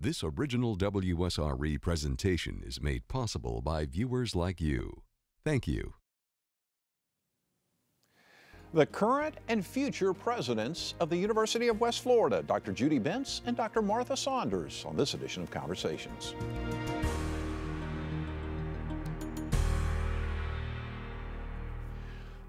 This original WSRE presentation is made possible by viewers like you. Thank you. The current and future presidents of the University of West Florida, Dr. Judy Bense and Dr. Martha Saunders, on this edition of Conversations.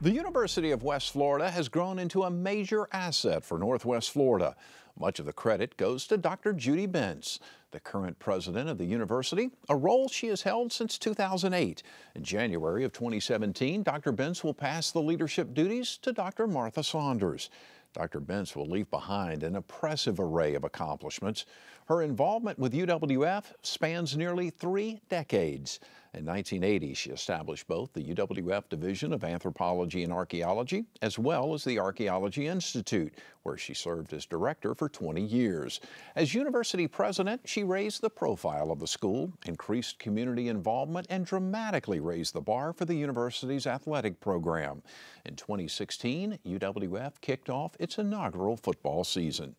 The University of West Florida has grown into a major asset for Northwest Florida. Much of the credit goes to Dr. Judy Bense, the current president of the university, a role she has held since 2008. In January of 2017, Dr. Bense will pass the leadership duties to Dr. Martha Saunders. Dr. Bense will leave behind an impressive array of accomplishments. Her involvement with UWF spans nearly three decades. In 1980, she established both the UWF Division of Anthropology and Archaeology as well as the Archaeology Institute, where she served as director for 20 years. As university president, she raised the profile of the school, increased community involvement, and dramatically raised the bar for the university's athletic program. In 2016, UWF kicked off its inaugural football season.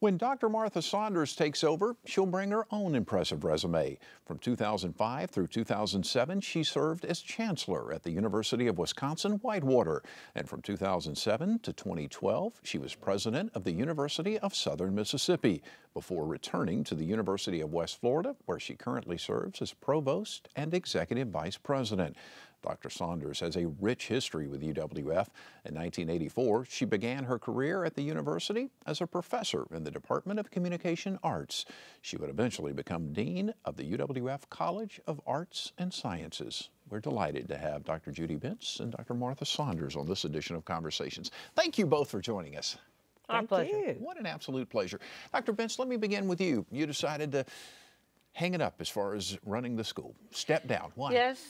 When Dr. Martha Saunders takes over, she'll bring her own impressive resume. From 2005 through 2007, she served as chancellor at the University of Wisconsin-Whitewater. And from 2007 to 2012, she was president of the University of Southern Mississippi before returning to the University of West Florida, where she currently serves as provost and executive vice president. Dr. Saunders has a rich history with UWF. In 1984, she began her career at the university as a professor in the Department of Communication Arts. She would eventually become Dean of the UWF College of Arts and Sciences. We're delighted to have Dr. Judy Bense and Dr. Martha Saunders on this edition of Conversations. Thank you both for joining us. Our Thank pleasure. you. What an absolute pleasure. Dr. Bense, let me begin with you. You decided to hang it up as far as running the school. Step down. Why? Yes.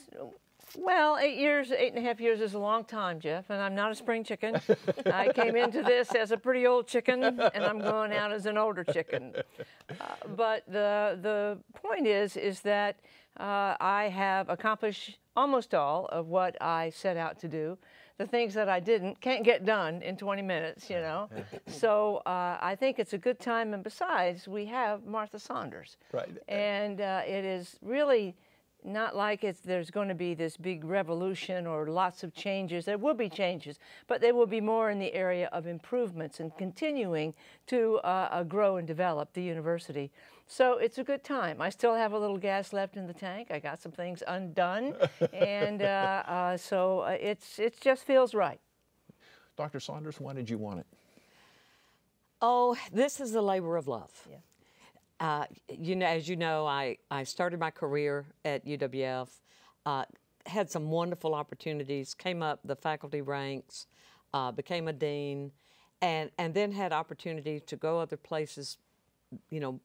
Well, eight years, eight and a half years is a long time, Jeff, and I'm not a spring chicken. I came into this as a pretty old chicken, and I'm going out as an older chicken. Uh, but the the point is, is that uh, I have accomplished almost all of what I set out to do. The things that I didn't can't get done in 20 minutes, you know. so uh, I think it's a good time, and besides, we have Martha Saunders. Right. And uh, it is really not like it's, there's going to be this big revolution or lots of changes. There will be changes, but they will be more in the area of improvements and continuing to uh, uh, grow and develop the university. So it's a good time. I still have a little gas left in the tank. I got some things undone, and uh, uh, so uh, it's it just feels right. Dr. Saunders, why did you want it? Oh, this is a labor of love. Yeah. Uh, you know, as you know, I, I started my career at UWF, uh, had some wonderful opportunities, came up the faculty ranks, uh, became a dean, and, and then had opportunity to go other places, you know,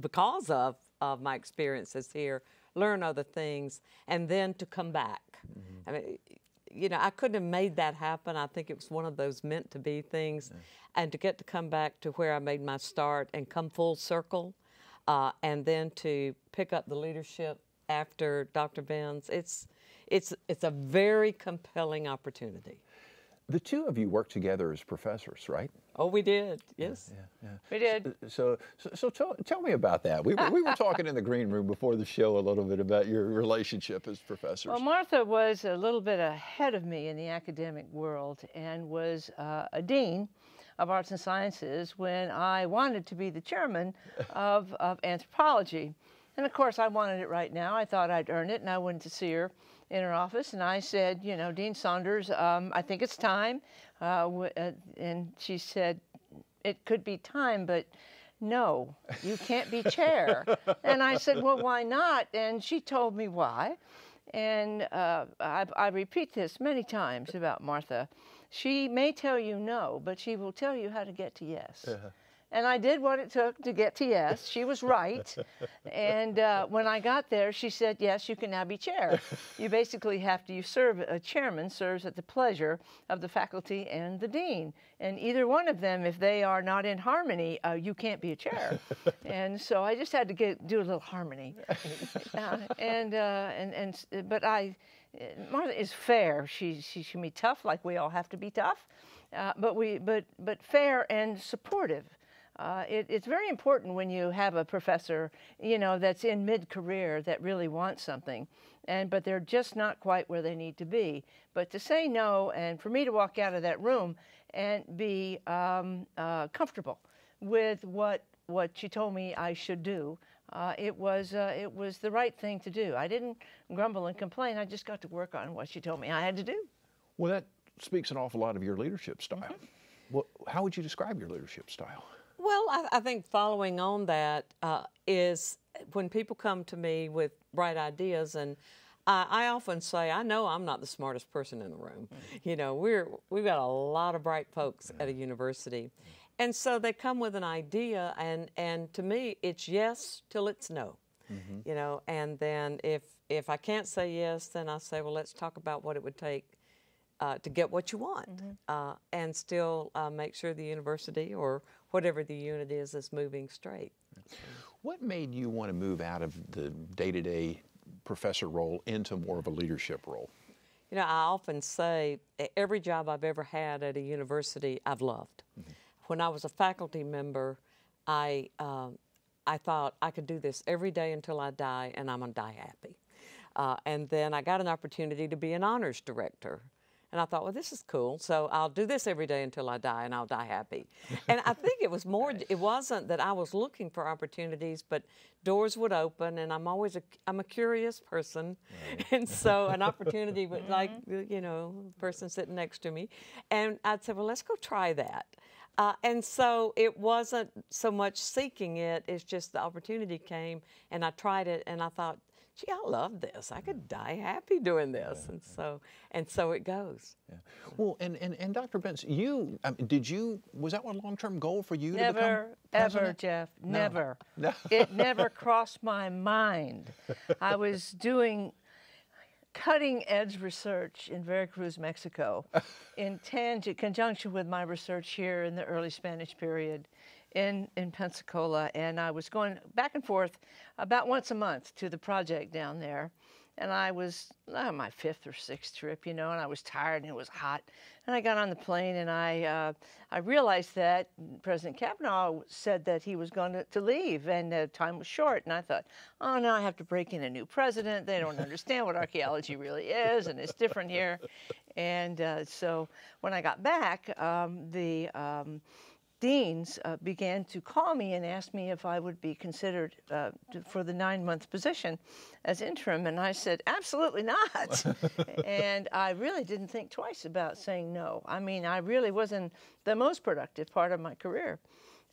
because of, of my experiences here, learn other things, and then to come back. I mean, you know, I couldn't have made that happen. I think it was one of those meant to be things. And to get to come back to where I made my start and come full circle, uh, and then to pick up the leadership after Dr. Bense, it's, it's, it's a very compelling opportunity. The two of you worked together as professors, right? Oh, we did, yes. yeah, We did. So, so, so tell, tell me about that. We were, we were talking in the green room before the show a little bit about your relationship as professors. Well, Martha was a little bit ahead of me in the academic world and was uh, a dean of arts and sciences when I wanted to be the chairman of, of anthropology. And of course, I wanted it right now. I thought I'd earn it, and I went to see her in her office, and I said, you know, Dean Saunders, um, I think it's time. Uh, w- uh, and she said, it could be time, but no, you can't be chair. and I said, well, why not? And she told me why. And uh, I, I repeat this many times about Martha. She may tell you no, but she will tell you how to get to yes. And I did what it took to get to yes. She was right. and uh, when I got there, she said, yes, you can now be chair. You basically have to, you serve, a chairman serves at the pleasure of the faculty and the dean. And either one of them, if they are not in harmony, uh, you can't be a chair. and so I just had to get, do a little harmony. Uh, and, uh, and, and, but I, uh, Martha is fair. She, she can be tough, like we all have to be tough. Uh, but we, but, but fair and supportive. Uh, it, it's very important when you have a professor, you know, that's in mid-career that really wants something, and but they're just not quite where they need to be. But to say no, and for me to walk out of that room and be um, uh, comfortable with what what she told me I should do, uh, it was uh, it was the right thing to do. I didn't grumble and complain. I just got to work on what she told me I had to do. Well, that speaks an awful lot of your leadership style. Mm -hmm. well, how would you describe your leadership style? Well, I, I think following on that uh, is when people come to me with bright ideas and I often say, I know I'm not the smartest person in the room. Mm-hmm. You know, we're we've got a lot of bright folks at a university, and so they come with an idea, and and to me, it's yes till it's no. Mm-hmm. You know, and then if if I can't say yes, then I say, well, let's talk about what it would take uh, to get what you want, mm-hmm. uh, and still uh, make sure the university or whatever the unit is is moving straight. What made you want to move out of the day-to-day professor role into more of a leadership role? You know, I often say every job I've ever had at a university, I've loved. Mm-hmm. When I was a faculty member, I um, I thought I could do this every day until I die, and I'm gonna die happy. Uh, and then I got an opportunity to be an honors director and I thought, well, this is cool. So I'll do this every day until I die, and I'll die happy. and I think it was more. It wasn't that I was looking for opportunities, but doors would open, and I'm always a I'm a curious person, right. and so an opportunity would like mm-hmm. you know person sitting next to me, and I'd say, well, let's go try that. Uh, and so it wasn't so much seeking it, it's just the opportunity came and I tried it and I thought, gee, I love this. I could die happy doing this. Yeah, and yeah. so and so it goes. Yeah. Well, and, and, and Dr. Bense, you, I mean, did you, was that one long-term goal for you never, ever, Jeff, no. never. No. it never crossed my mind. I was doing cutting edge research in Veracruz, Mexico, in tangent conjunction with my research here in the early Spanish period in, in Pensacola, and I was going back and forth about once a month to the project down there. And I was on my fifth or sixth trip, you know, and I was tired and it was hot. And I got on the plane and I, uh, I realized that President Cavanaugh said that he was going to, to leave and the time was short. And I thought, oh, now I have to break in a new president. They don't understand what archaeology really is and it's different here. And uh, so when I got back, um, the um, deans uh, began to call me and ask me if I would be considered uh, for the nine month position as interim. And I said, absolutely not. and I really didn't think twice about saying no. I mean, I really wasn't the most productive part of my career.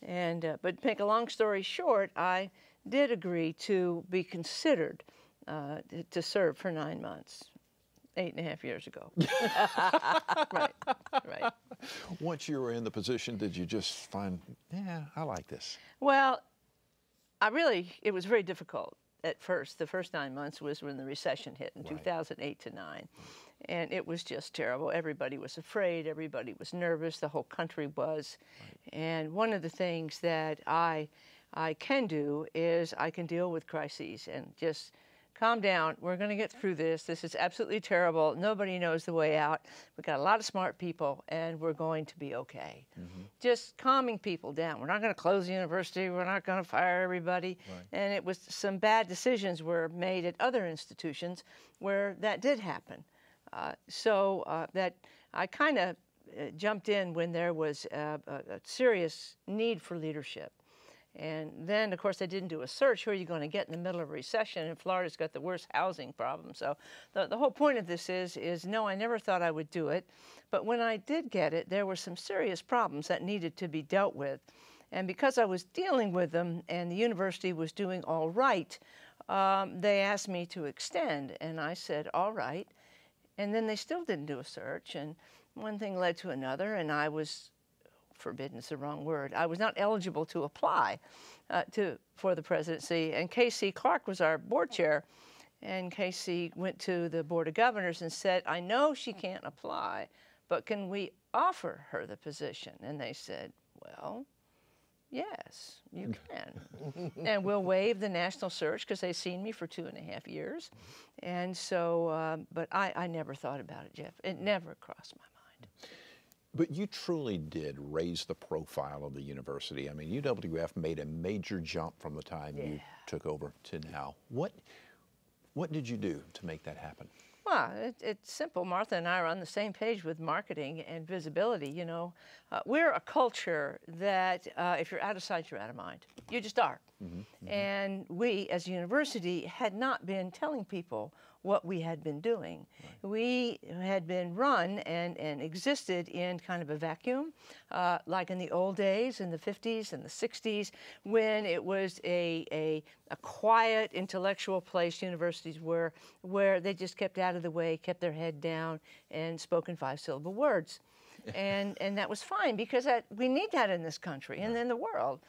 And, uh, but to make a long story short, I did agree to be considered uh, to serve for nine months eight and a half years ago. right, right. Once you were in the position, did you just find, yeah, I like this? Well, I really, it was very difficult at first. The first nine months was when the recession hit in right. 2008 to 9. And it was just terrible. Everybody was afraid, everybody was nervous, the whole country was. Right. And one of the things that I, I can do is I can deal with crises and just calm down. We're going to get through this. This is absolutely terrible. Nobody knows the way out. We've got a lot of smart people, and we're going to be okay. Mm-hmm. Just calming people down. We're not going to close the university. We're not going to fire everybody. Right. And it was some bad decisions were made at other institutions where that did happen. Uh, so uh, that I kind of uh, jumped in when there was a, a, a serious need for leadership. And then, of course, they didn't do a search. Who are you going to get in the middle of a recession? And Florida's got the worst housing problem. So the, the whole point of this is, is no, I never thought I would do it. But when I did get it, there were some serious problems that needed to be dealt with. And because I was dealing with them and the university was doing all right, um, they asked me to extend. And I said, all right. And then they still didn't do a search. And one thing led to another. And I was forbidden is the wrong word. I was not eligible to apply uh, to for the presidency, and K.C. Clark was our board chair. And K.C. went to the board of governors and said, "I know she can't apply, but can we offer her the position?" And they said, "Well." Yes, you can. and we'll waive the national search because they've seen me for two and a half years. And so, um, but I, I never thought about it, Jeff. It never crossed my mind. But you truly did raise the profile of the university. I mean, UWF made a major jump from the time yeah. you took over to now. What, what did you do to make that happen? Well, it, it's simple. Martha and I are on the same page with marketing and visibility. You know, uh, we're a culture that uh, if you're out of sight, you're out of mind. You just are. Mm-hmm, mm-hmm. And we, as a university, had not been telling people what we had been doing. Right. We had been run and, and existed in kind of a vacuum, uh, like in the old days, in the 50s and the 60s, when it was a, a, a quiet intellectual place, universities were, where they just kept out of the way, kept their head down, and spoke in five syllable words. and, and that was fine because that, we need that in this country and in the world.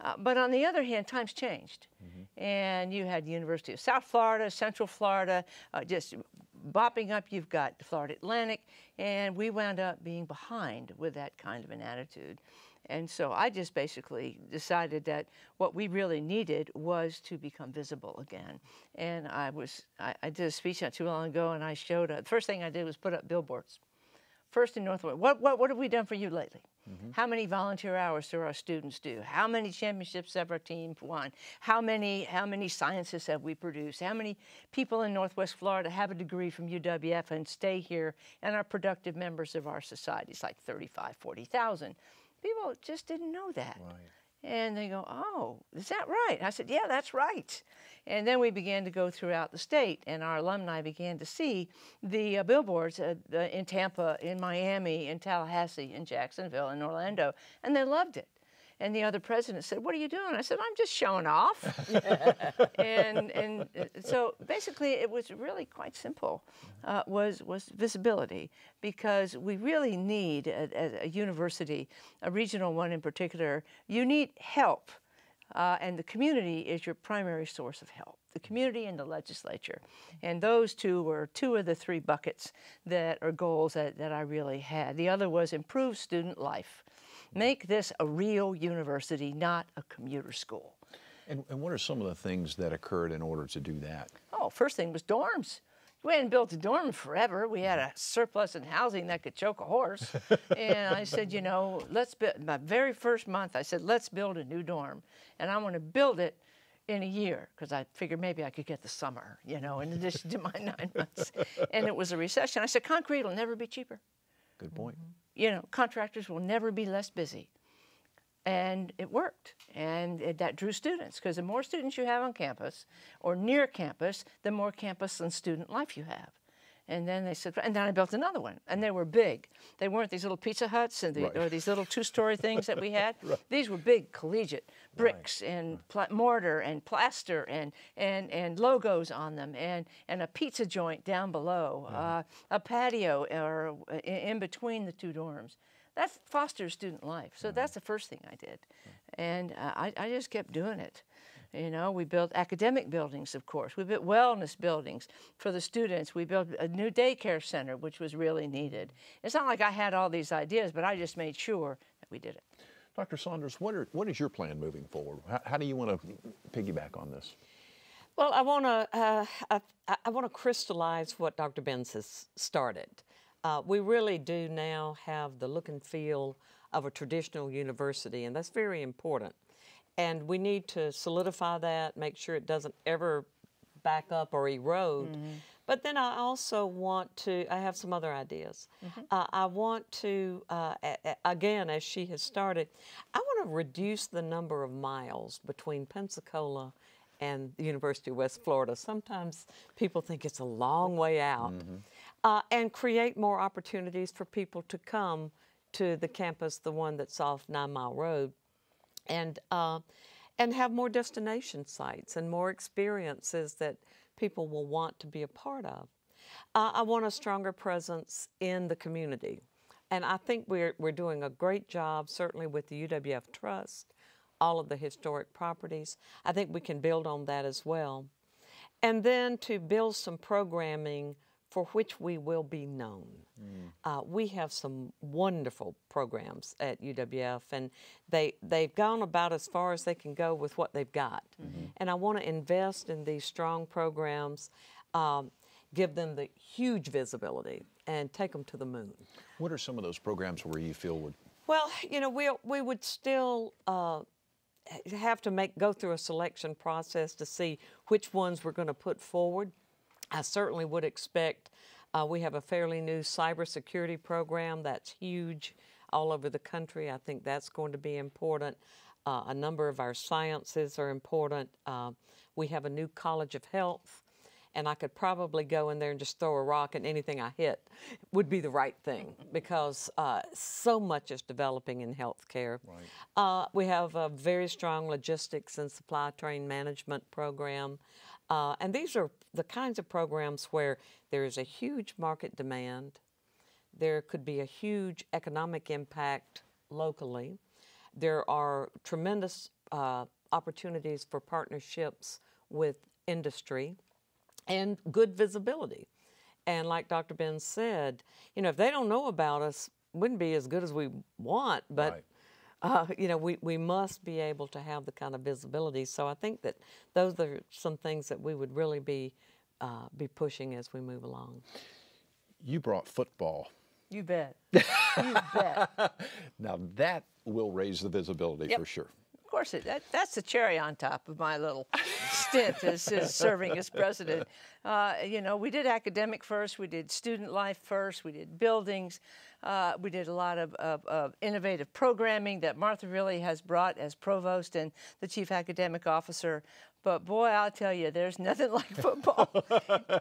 Uh, but on the other hand, times changed. Mm-hmm. And you had the University of South Florida, Central Florida, uh, just bopping up. You've got Florida Atlantic. And we wound up being behind with that kind of an attitude. And so I just basically decided that what we really needed was to become visible again. And I was, I, I did a speech not too long ago, and I showed, a, the first thing I did was put up billboards. First in Northwest, what, what, what have we done for you lately? Mm-hmm. How many volunteer hours do our students do? How many championships have our team won? How many how many scientists have we produced? How many people in Northwest Florida have a degree from UWF and stay here and are productive members of our society? It's like 35, 40,000. People just didn't know that. Right. And they go, Oh, is that right? I said, Yeah, that's right. And then we began to go throughout the state, and our alumni began to see the uh, billboards uh, in Tampa, in Miami, in Tallahassee, in Jacksonville, in Orlando, and they loved it. And the other president said, "What are you doing?" I said, "I'm just showing off." and and uh, so basically, it was really quite simple. Uh, was was visibility because we really need a, a, university, a regional one in particular. You need help uh, and the community is your primary source of help the community and the legislature. And those two were two of the three buckets that are goals that, that I really had. The other was improve student life. Make this a real university, not a commuter school. And, and what are some of the things that occurred in order to do that? Oh, first thing was dorms. We hadn't built a dorm forever. We had a surplus in housing that could choke a horse. and I said, you know, let's build, my very first month, I said, let's build a new dorm. And I want to build it in a year because I figured maybe I could get the summer, you know, in addition to my nine months. And it was a recession. I said, concrete will never be cheaper. Good point. Mm-hmm. You know, contractors will never be less busy. And it worked. And it, that drew students because the more students you have on campus or near campus the more campus and student life you have and then they said and then i built another one and they were big they weren't these little pizza huts and the, right. or these little two-story things that we had right. these were big collegiate bricks right. and mortar and plaster and, and, and logos on them and, and a pizza joint down below mm-hmm. uh, a patio or uh, in, between the two dorms that fosters student life. So mm-hmm. that's the first thing I did. And uh, I, I just kept doing it. You know, we built academic buildings, of course. We built wellness buildings for the students. We built a new daycare center, which was really needed. It's not like I had all these ideas, but I just made sure that we did it. Dr. Saunders, what, are, what is your plan moving forward? How, how do you want to piggyback on this? Well, I want to uh, I, I want to crystallize what Dr. Bense has started. Uh, we really do now have the look and feel of a traditional university, and that's very important. And we need to solidify that, make sure it doesn't ever back up or erode. Mm-hmm. But then I also want to, I have some other ideas. Mm-hmm. Uh, I want to, uh, again, as she has started, I want to reduce the number of miles between Pensacola and the University of West Florida. Sometimes people think it's a long way out. Mm-hmm uh, and create more opportunities for people to come to the campus, the one that's off Nine Mile Road, and uh, and have more destination sites and more experiences that people will want to be a part of. Uh, I want a stronger presence in the community, and I think we're we're doing a great job, certainly with the UWF Trust, all of the historic properties. I think we can build on that as well, and then to build some programming for which we will be known. Mm. Uh, we have some wonderful programs at UWF, and they they've gone about as far as they can go with what they've got. Mm-hmm. And I want to invest in these strong programs. Um, give them the huge visibility and take them to the moon. What are some of those programs where you feel would? Well, you know, we we would still uh, have to make go through a selection process to see which ones we're going to put forward. I certainly would expect. Uh, we have a fairly new cybersecurity program that's huge all over the country. I think that's going to be important. Uh, a number of our sciences are important. Uh, we have a new College of Health, and I could probably go in there and just throw a rock, and anything I hit would be the right thing because uh, so much is developing in healthcare. Right. Uh, we have a very strong logistics and supply chain management program. Uh, and these are the kinds of programs where there is a huge market demand, there could be a huge economic impact locally, there are tremendous uh, opportunities for partnerships with industry and good visibility. And like Dr. Bense said, you know, if they don't know about us, wouldn't be as good as we want, but right uh, you know, we, we must be able to have the kind of visibility. So I think that those are some things that we would really be uh, be pushing as we move along. You brought football. You bet. you bet. Now that will raise the visibility yep. for sure. Of course, it, that, that's the cherry on top of my little stint as, as, serving as president. Uh, you know, we did academic first, we did student life first, we did buildings, uh, we did a lot of, of, of, innovative programming that Martha really has brought as provost and the chief academic officer. But boy, I'll tell you, there's nothing like football.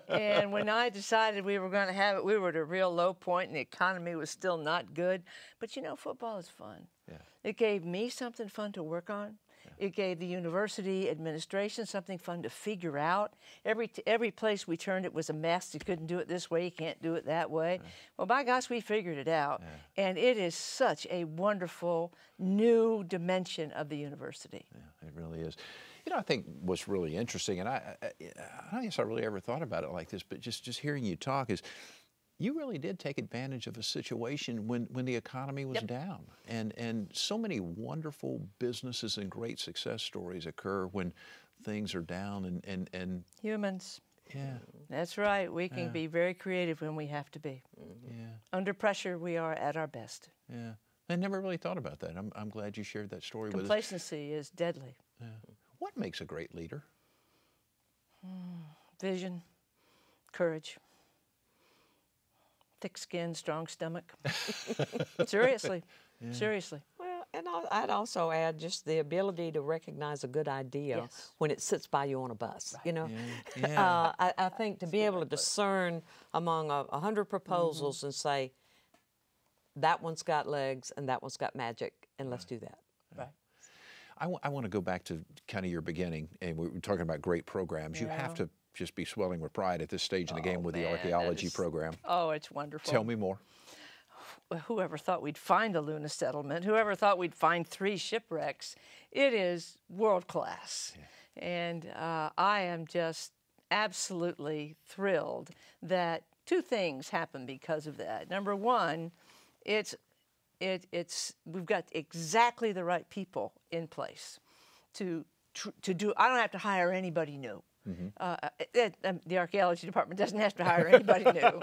and when I decided we were going to have it, we were at a real low point and the economy was still not good. But you know, football is fun. Yeah. It gave me something fun to work on. Yeah. It gave the university administration something fun to figure out. Every every place we turned, it was a mess. You couldn't do it this way. You can't do it that way. Yeah. Well, by gosh, we figured it out, and it is such a wonderful new dimension of the university. Yeah, it really is. You know, I think what's really interesting, and I, I, I don't guess I really ever thought about it like this, but just just hearing you talk is you really did take advantage of a situation when, when the economy was yep. down. And, and so many wonderful businesses and great success stories occur when things are down and, and, and humans. Yeah. That's right. We can yeah. be very creative when we have to be. Mm-hmm. Yeah. Under pressure, we are at our best. Yeah. I never really thought about that. I'm, I'm glad you shared that story with us. Complacency is deadly. Yeah. What makes a great leader? Hmm. Vision, courage thick skin, strong stomach. seriously, yeah. seriously. Well, and I'd also add just the ability to recognize a good idea yes. when it sits by you on a bus. Right. You know, yeah. Yeah. Uh, I, I, think to be able to discern among a, a hundred proposals mm-hmm. and say that one's got legs and that one's got magic, and let's do that. Right. I, w- I want to go back to kind of your beginning, and we are talking about great programs. You have to just be swelling with pride at this stage in the game with man, the archaeology is, program. Oh, it's wonderful. Tell me more. Whoever thought we'd find a Luna settlement, whoever thought we'd find three shipwrecks, it is world class. Yeah. And uh, I am just absolutely thrilled that two things happen because of that. Number one, it's it, it's we've got exactly the right people in place to to do. I don't have to hire anybody new. Mm-hmm. Uh, it, um, the archaeology department doesn't have to hire anybody new.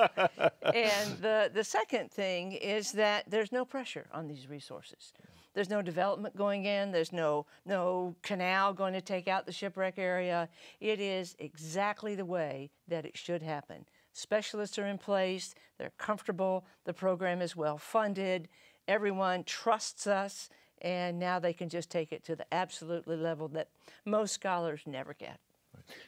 And the, the second thing is that there's no pressure on these resources. There's no development going in. There's no no canal going to take out the shipwreck area. It is exactly the way that it should happen. Specialists are in place. They're comfortable. The program is well funded. Everyone trusts us, and now they can just take it to the absolutely level that most scholars never get.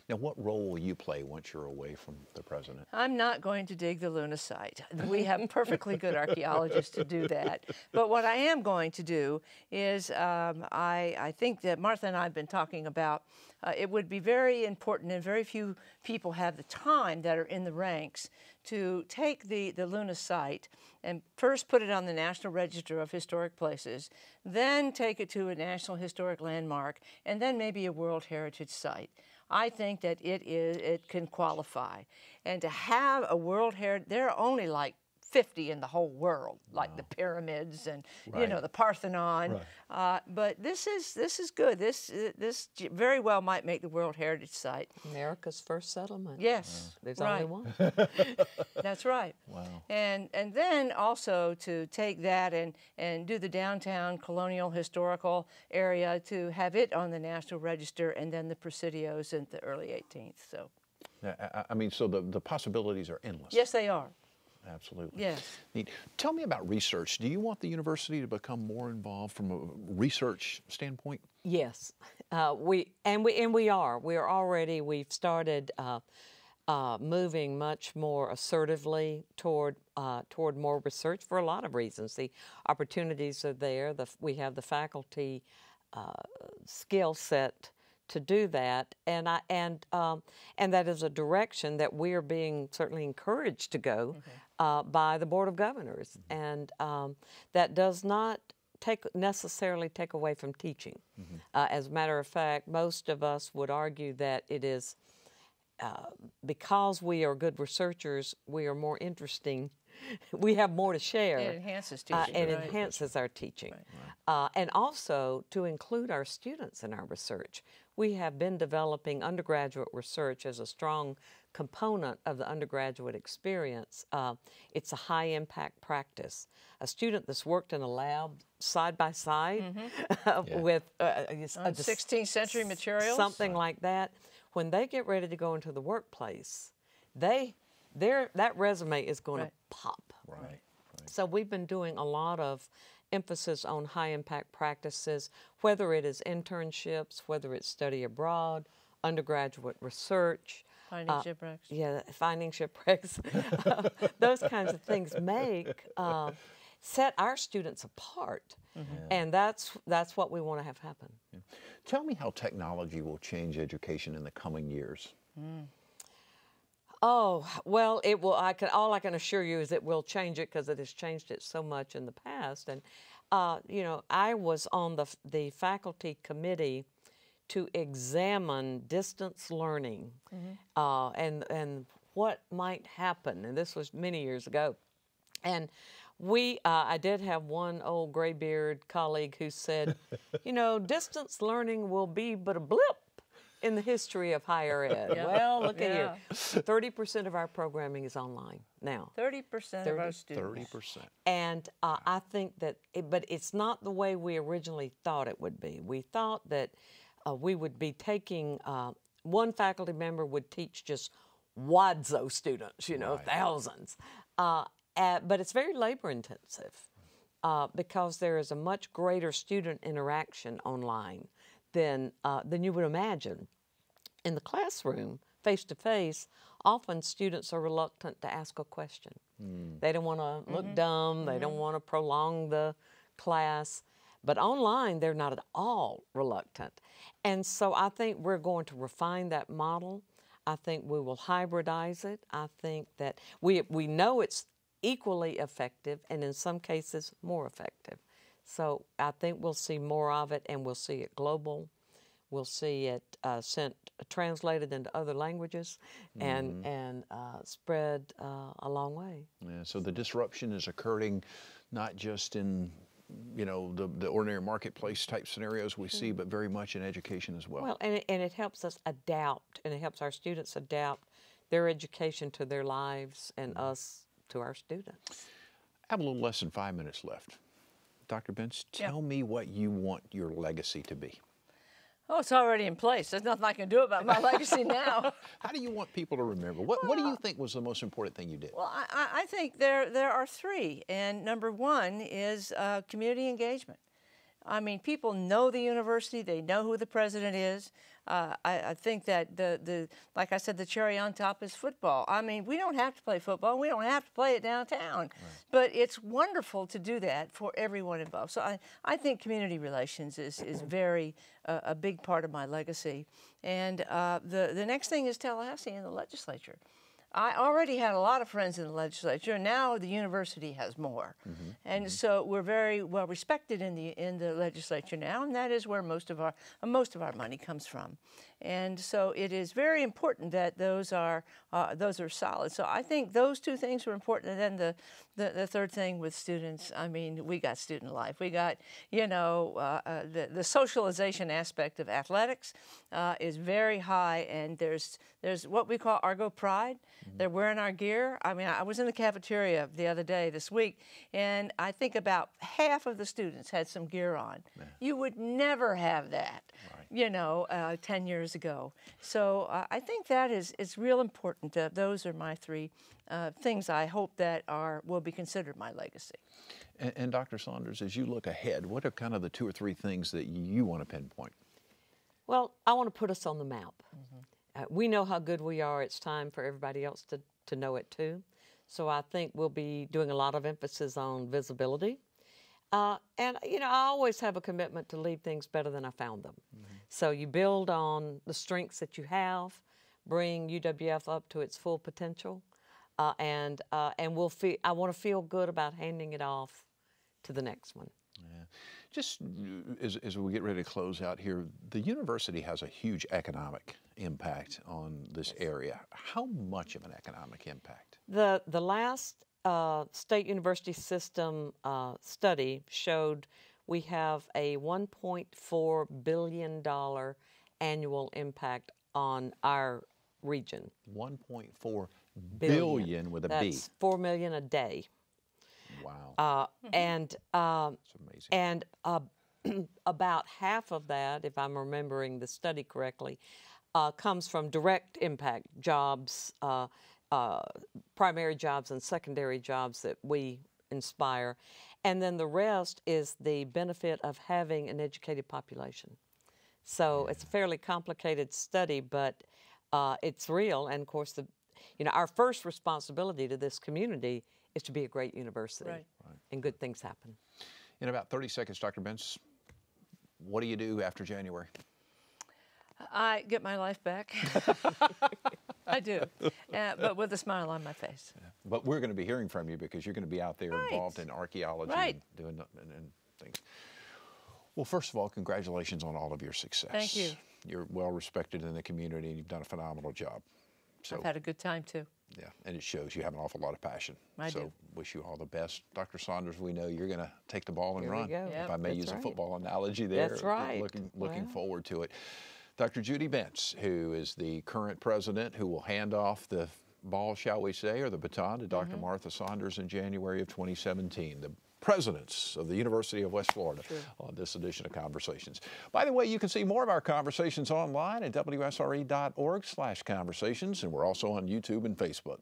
Now, what role will you play once you're away from the president? I'm not going to dig the Luna site. We have perfectly good archaeologists to do that. But what I am going to do is um, I, I think that Martha and I have been talking about uh, it would be very important, and very few people have the time that are in the ranks to take the, the Luna site and first put it on the National Register of Historic Places, then take it to a National Historic Landmark, and then maybe a World Heritage Site. I think that it is it can qualify. And to have a World Heritage, there are only like 50 in the whole world, like the pyramids and you know the Parthenon. Uh, but this is this is good. This uh, this very well might make the World Heritage Site. America's first settlement. Yes, There's right. only one. That's right. Wow. And and then also to take that and and do the downtown colonial historical area to have it on the National Register, and then the Presidios in the early 18th. So Yeah, I, I- I mean, so the, the possibilities are endless. yes, they are. Absolutely. Yes. Neat. Tell me about research. Do you want the university to become more involved from a research standpoint? Yes, uh, we and we and we are. We are already. We've started uh, uh, moving much more assertively toward uh, toward more research for a lot of reasons. The opportunities are there. The, we have the faculty uh, skill set to do that, and I and um, and that is a direction that we are being certainly encouraged to go uh, by the board of governors, and um, that does not take necessarily take away from teaching. Uh, as a matter of fact, most of us would argue that it is uh, because we are good researchers, we are more interesting. we have more to share. It enhances uh, teaching, and right. enhances our teaching. Uh, and also to include our students in our research. We have been developing undergraduate research as a strong component of the undergraduate experience. Uh, it's a high impact practice. A student that's worked in a lab side by side with uh, a, a On 16th century materials? something like that, when they get ready to go into the workplace, they their that resume is going Right. to pop. Right. So we've been doing a lot of emphasis on high impact practices, whether it is internships, whether it's study abroad, undergraduate research. Finding uh, shipwrecks. Yeah, finding shipwrecks. Those kinds of things make uh, set our students apart, and that's that's what we want to have happen. Tell me how technology will change education in the coming years. Oh well, it will. I can. All I can assure you is it will change it because it has changed it so much in the past. And uh, you know, I was on the the faculty committee to examine distance learning uh, and and what might happen. And this was many years ago. And we, uh, I did have one old graybeard colleague who said, you know, distance learning will be but a blip in the history of higher ed. Well, look at here. 30% of our programming is online now. 30% of our 30 students. 30%. And uh, I think that, it, but it's not the way we originally thought it would be. We thought that uh, we would be taking, uh, one faculty member would teach just wadzo students, you know, Right. thousands. Uh, uh, but it's very labor intensive uh, because there is a much greater student interaction online than, uh, than you would imagine in the classroom, face to face, often students are reluctant to ask a question. They don't want to look dumb, they don't want to prolong the class. But online, they're not at all reluctant. And so I think we're going to refine that model. I think we will hybridize it. I think that we, we know it's equally effective and in some cases more effective. So I think we'll see more of it and we'll see it global. We'll see it uh, sent, translated into other languages and, and uh, spread uh, a long way. Yeah, so the disruption is occurring not just in you know the, the ordinary marketplace type scenarios we see, mm-hmm. but very much in education as well. Well, and it, and it helps us adapt, and it helps our students adapt their education to their lives and mm-hmm. us to our students. I have a little less than five minutes left. Dr. Bense, Yeah. tell me what you want your legacy to be. Oh, it's already in place. There's nothing I can do about my legacy now. How do you want people to remember? What, what do you think was the most important thing you did? Well, I, I- I think there there are three, and number one is uh, community engagement. I mean, people know the university; they know who the president is. Uh, I, I think that the the like I said, the cherry on top is football. I mean, we don't have to play football; we don't have to play it downtown, but it's wonderful to do that for everyone involved. So I, I think community relations is is very uh, a big part of my legacy. And uh, the the next thing is Tallahassee and the legislature. I already had a lot of friends in the legislature, and now the university has more. Mm-hmm. And mm-hmm. so we're very well respected in the in the legislature now, and that is where most of our most of our money comes from. And so it is very important that those are uh, those are solid. So I think those two things were important. And then the, the, the third thing with students, I mean, we got student life. We got, you know, uh, uh, the, the socialization aspect of athletics uh, is very high. And there's, there's what we call Argo Pride. Mm-hmm. They're wearing our gear. I mean, I was in the cafeteria the other day, this week, and I think about half of the students had some gear on. You would never have that. Right you know, uh, 10 years ago. So uh, I think that is, is real important. Uh, those are my three uh, things I hope that are will be considered my legacy. And, and, Dr. Saunders, as you look ahead, what are kind of the two or three things that you want to pinpoint? Well, I want to put us on the map. Mm-hmm. we know how good we are. It's time for everybody else to, to know it too. So I think we'll be doing a lot of emphasis on visibility uh, and you know, I always have a commitment to leave things better than I found them. Mm-hmm. So you build on the strengths that you have, bring UWF up to its full potential, uh, and uh, and we'll feel. I want to feel good about handing it off to the next one. Yeah. Just uh, as, as we get ready to close out here, the university has a huge economic impact on this area. How much of an economic impact? The the last uh, state university system uh, study showed we have a $1.4 billion annual impact on our region. 1.4 billion, billion with a That's B. 4 million a day. Wow. Uh, mm-hmm. And uh, and uh, about half of that, if I'm remembering the study correctly, uh, comes from direct impact jobs, uh, uh, primary jobs and secondary jobs that we inspire. And then the rest is the benefit of having an educated population. So it's a fairly complicated study, but uh, it's real. And of course, the, you know, our first responsibility to this community is to be a great university, right. and good things happen. In about 30 seconds, Dr. Bense, what do you do after January? I get my life back. I do, uh, but with a smile on my face. Yeah. But we're going to be hearing from you because you're going to be out there right. involved in archaeology right. and doing and, and things. Well, first of all, congratulations on all of your success. Thank you. You're well respected in the community, and you've done a phenomenal job. So, I've had a good time too. Yeah, and it shows you have an awful lot of passion. I so do. wish you all the best. Dr. Saunders, we know you're going to take the ball and Here run. Yep, if I may use right. a football analogy there. That's right. Looking, looking well. forward to it. Dr. Judy Bense, who is the current president, who will hand off the ball, shall we say, or the baton to doctor mm-hmm. Martha Saunders in January of 2017. The presidents of the University of West Florida True. on this edition of Conversations. By the way, you can see more of our conversations online at wsre.org slash conversations, and we're also on YouTube and Facebook.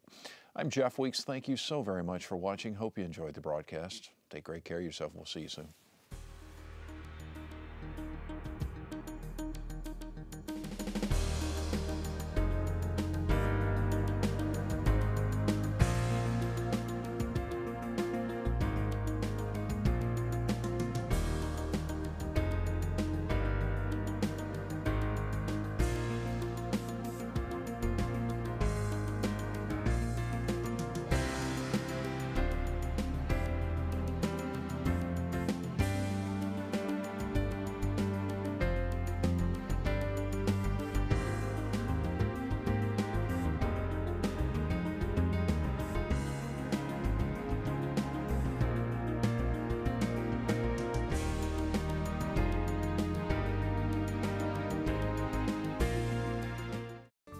I'm Jeff Weeks. Thank you so very much for watching. Hope you enjoyed the broadcast. Take great care of yourself. We'll see you soon.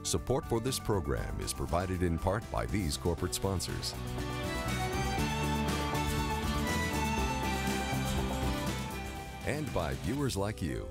Support for this program is provided in part by these corporate sponsors. And by viewers like you.